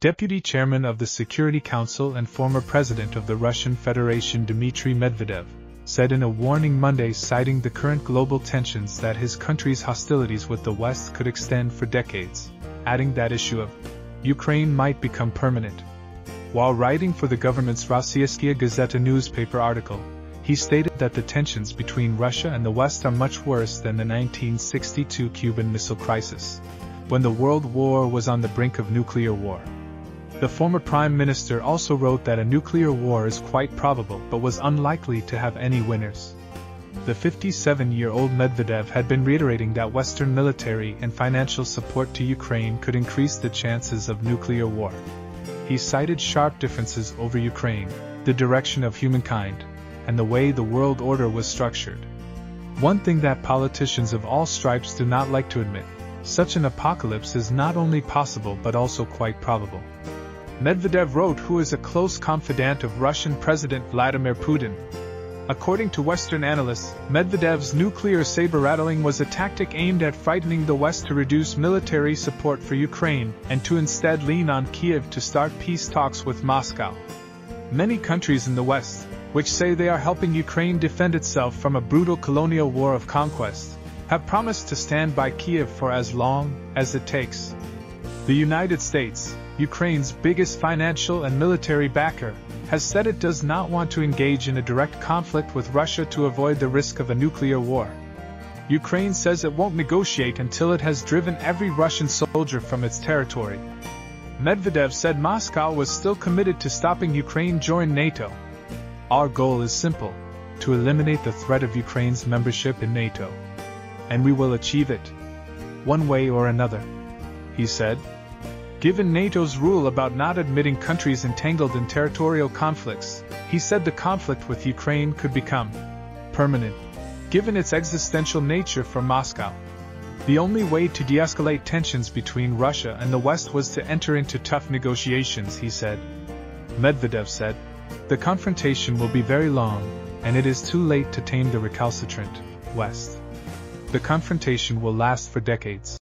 Deputy Chairman of the Security Council and former President of the Russian Federation Dmitry Medvedev, said in a warning Monday citing the current global tensions that his country's hostilities with the West could extend for decades, adding that issue of Ukraine might become permanent. While writing for the government's Rossiyskaya Gazeta newspaper article, he stated that the tensions between Russia and the West are much worse than the 1962 Cuban Missile Crisis, when the World War was on the brink of nuclear war. The former Prime Minister also wrote that a nuclear war is quite probable but was unlikely to have any winners. The 57 year old Medvedev had been reiterating that Western military and financial support to Ukraine could increase the chances of nuclear war. He cited sharp differences over Ukraine, the direction of humankind, and the way the world order was structured. One thing that politicians of all stripes do not like to admit such an apocalypse is not only possible but also quite probable. Medvedev wrote who is a close confidant of Russian President Vladimir Putin. According to Western analysts, Medvedev's nuclear saber rattling was a tactic aimed at frightening the West to reduce military support for Ukraine and to instead lean on Kiev to start peace talks with Moscow. Many countries in the West, which say they are helping Ukraine defend itself from a brutal colonial war of conquest, have promised to stand by Kiev for as long as it takes. The United States, Ukraine's biggest financial and military backer, has said it does not want to engage in a direct conflict with Russia to avoid the risk of a nuclear war. Ukraine says it won't negotiate until it has driven every Russian soldier from its territory. Medvedev said Moscow was still committed to stopping Ukraine join NATO, our goal is simple to eliminate the threat of Ukraine's membership in NATO. And we will achieve it. One way or another. He said. Given NATO's rule about not admitting countries entangled in territorial conflicts, he said the conflict with Ukraine could become permanent, given its existential nature for Moscow. The only way to de escalate tensions between Russia and the West was to enter into tough negotiations, he said. Medvedev said. The confrontation will be very long, and it is too late to tame the recalcitrant West. The confrontation will last for decades.